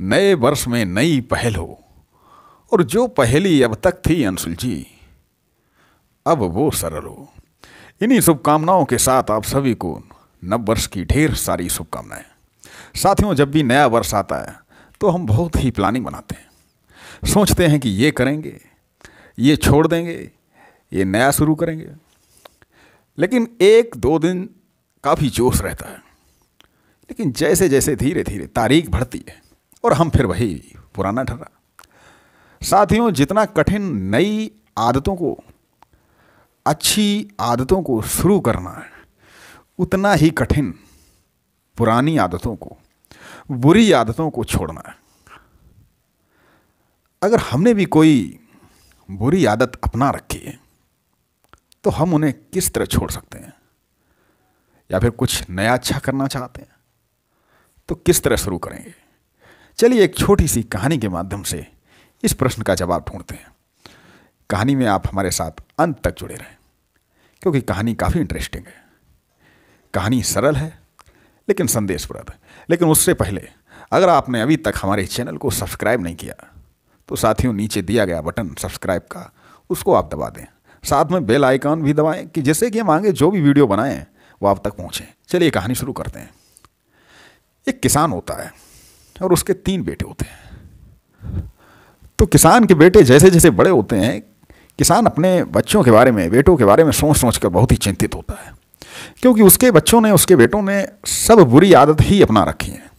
नए वर्ष में नई पहल हो। और जो पहली अब तक थी अनसुलझी अब वो सरल हो। इन्हीं शुभकामनाओं के साथ आप सभी को नव वर्ष की ढेर सारी शुभकामनाएँ। साथियों, जब भी नया वर्ष आता है तो हम बहुत ही प्लानिंग बनाते हैं। सोचते हैं कि ये करेंगे, ये छोड़ देंगे, ये नया शुरू करेंगे। लेकिन एक दो दिन काफ़ी जोश रहता है। लेकिन जैसे जैसे धीरे धीरे तारीख बढ़ती है और हम फिर वही पुराना ठहरा साथियों, जितना कठिन नई आदतों को, अच्छी आदतों को शुरू करना है, उतना ही कठिन पुरानी आदतों को, बुरी आदतों को छोड़ना है। अगर हमने भी कोई बुरी आदत अपना रखी है तो हम उन्हें किस तरह छोड़ सकते हैं? या फिर कुछ नया अच्छा करना चाहते हैं तो किस तरह शुरू करेंगे? चलिए एक छोटी सी कहानी के माध्यम से इस प्रश्न का जवाब ढूंढते हैं। कहानी में आप हमारे साथ अंत तक जुड़े रहें, क्योंकि कहानी काफ़ी इंटरेस्टिंग है। कहानी सरल है, लेकिन संदेशप्रद। लेकिन उससे पहले, अगर आपने अभी तक हमारे चैनल को सब्सक्राइब नहीं किया तो साथियों, नीचे दिया गया बटन सब्सक्राइब का, उसको आप दबा दें। साथ में बेल आइकॉन भी दबाएँ कि जैसे कि हम आगे जो भी वीडियो बनाएँ, वो आप तक पहुँचें। चलिए कहानी शुरू करते हैं। एक किसान होता है। और उसके तीन बेटे होते हैं। तो किसान के बेटे जैसे जैसे बड़े होते हैं, किसान अपने बच्चों के बारे में, बेटों के बारे में सोच सोच कर बहुत ही चिंतित होता है। क्योंकि उसके बच्चों ने, उसके बेटों ने सब बुरी आदत ही अपना रखी है।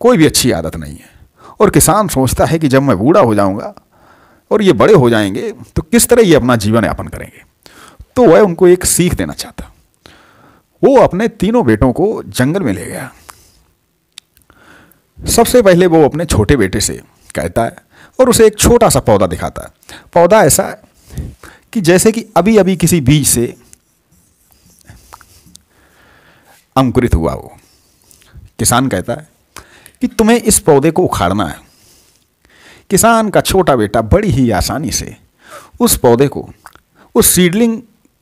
कोई भी अच्छी आदत नहीं है। और किसान सोचता है कि जब मैं बूढ़ा हो जाऊँगा और ये बड़े हो जाएँगे तो किस तरह ये अपना जीवन यापन करेंगे? तो वह उनको एक सीख देना चाहता। वो अपने तीनों बेटों को जंगल में ले गया। सबसे पहले वो अपने छोटे बेटे से कहता है और उसे एक छोटा सा पौधा दिखाता है। पौधा ऐसा है कि जैसे कि अभी अभी किसी बीज से अंकुरित हुआ हो। किसान कहता है कि तुम्हें इस पौधे को उखाड़ना है। किसान का छोटा बेटा बड़ी ही आसानी से उस पौधे को, उस सीडलिंग,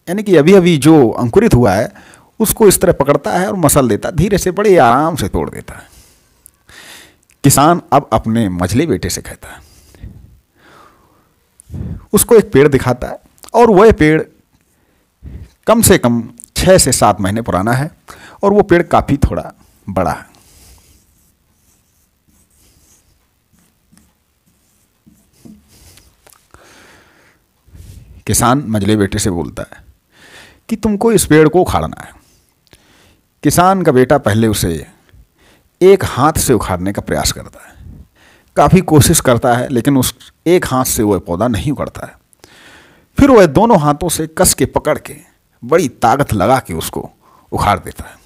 यानी कि अभी अभी जो अंकुरित हुआ है, उसको इस तरह पकड़ता है और मसल देता धीरे से बड़े आराम से तोड़ देता है। किसान अब अपने मझले बेटे से कहता है। उसको एक पेड़ दिखाता है और वह पेड़ कम से कम छः से सात महीने पुराना है और वो पेड़ काफ़ी थोड़ा बड़ा है। किसान मजले बेटे से बोलता है कि तुमको इस पेड़ को उखाड़ना है। किसान का बेटा पहले उसे एक हाथ से उखाड़ने का प्रयास करता है। काफ़ी कोशिश करता है, लेकिन उस एक हाथ से वह पौधा नहीं उखड़ता है। फिर वह दोनों हाथों से कस के पकड़ के बड़ी ताकत लगा के उसको उखाड़ देता है।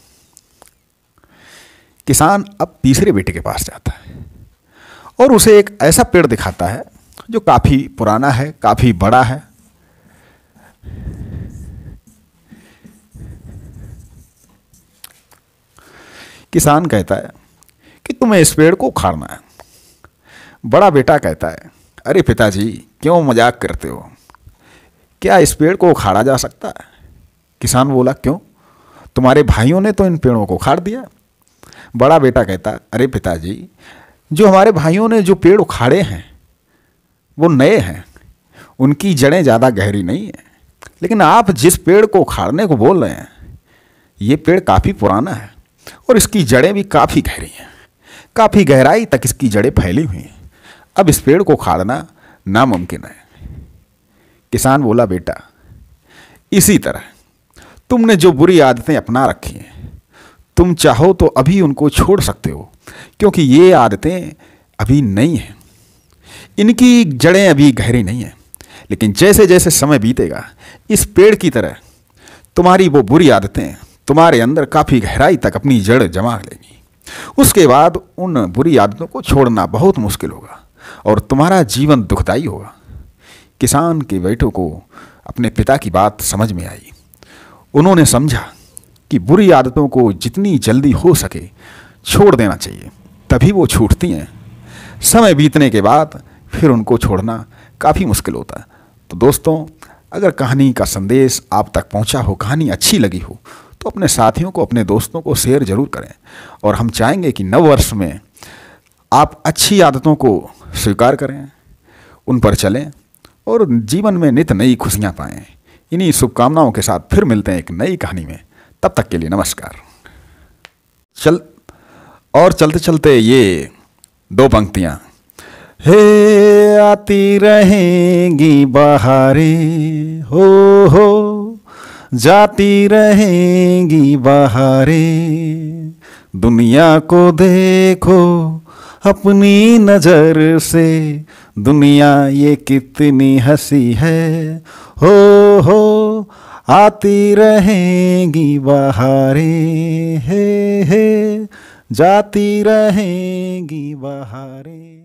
किसान अब तीसरे बेटे के पास जाता है और उसे एक ऐसा पेड़ दिखाता है जो काफ़ी पुराना है, काफ़ी बड़ा है। किसान कहता है कि तुम्हें इस पेड़ को उखाड़ना है। बड़ा बेटा कहता है, अरे पिताजी, क्यों मज़ाक करते हो? क्या इस पेड़ को उखाड़ा जा सकता है? किसान बोला, क्यों? तुम्हारे भाइयों ने तो इन पेड़ों को उखाड़ दिया बड़ा बेटा कहता, अरे पिताजी, जो हमारे भाइयों ने जो पेड़ उखाड़े हैं, वो नए हैं। उनकी जड़ें ज़्यादा गहरी नहीं है। लेकिन आप जिस पेड़ को उखाड़ने को बोल रहे हैं, ये पेड़ काफ़ी पुराना है और इसकी जड़ें भी काफ़ी गहरी हैं। काफ़ी गहराई तक इसकी जड़ें फैली हुई हैं। अब इस पेड़ को खाड़ना नामुमकिन है। किसान बोला, बेटा, इसी तरह, तुमने जो बुरी आदतें अपना रखी हैं, तुम चाहो तो अभी उनको छोड़ सकते हो, क्योंकि ये आदतें अभी नहीं हैं। इनकी जड़ें अभी गहरी नहीं हैं, लेकिन जैसे जैसे समय बीतेगा, इस पेड़ की तरह तुम्हारी वो बुरी आदतें तुम्हारे अंदर काफ़ी गहराई तक अपनी जड़ जमा लेंगी। उसके बाद उन बुरी आदतों को छोड़ना बहुत मुश्किल होगा और तुम्हारा जीवन दुखदाई होगा। किसान के बेटों को अपने पिता की बात समझ में आई। उन्होंने समझा कि बुरी आदतों को जितनी जल्दी हो सके छोड़ देना चाहिए, तभी वो छूटती हैं। समय बीतने के बाद फिर उनको छोड़ना काफ़ी मुश्किल होता। है तो दोस्तों, अगर कहानी का संदेश आप तक पहुँचा हो, कहानी अच्छी लगी हो तो अपने साथियों को, अपने दोस्तों को शेयर ज़रूर करें। और हम चाहेंगे कि नव वर्ष में आप अच्छी आदतों को स्वीकार करें, उन पर चलें और जीवन में नित नई खुशियाँ पाएँ। इन्हीं शुभकामनाओं के साथ फिर मिलते हैं एक नई कहानी में। तब तक के लिए नमस्कार। चल, और चलते चलते ये दो पंक्तियाँ। हे, आती रहेंगी बहारे, हो हो। जाती रहेंगी बहारे। दुनिया को देखो अपनी नज़र से। दुनिया ये कितनी हँसी है। हो हो, आती रहेंगी बहारे। हे हे, जाती रहेंगी बहारें।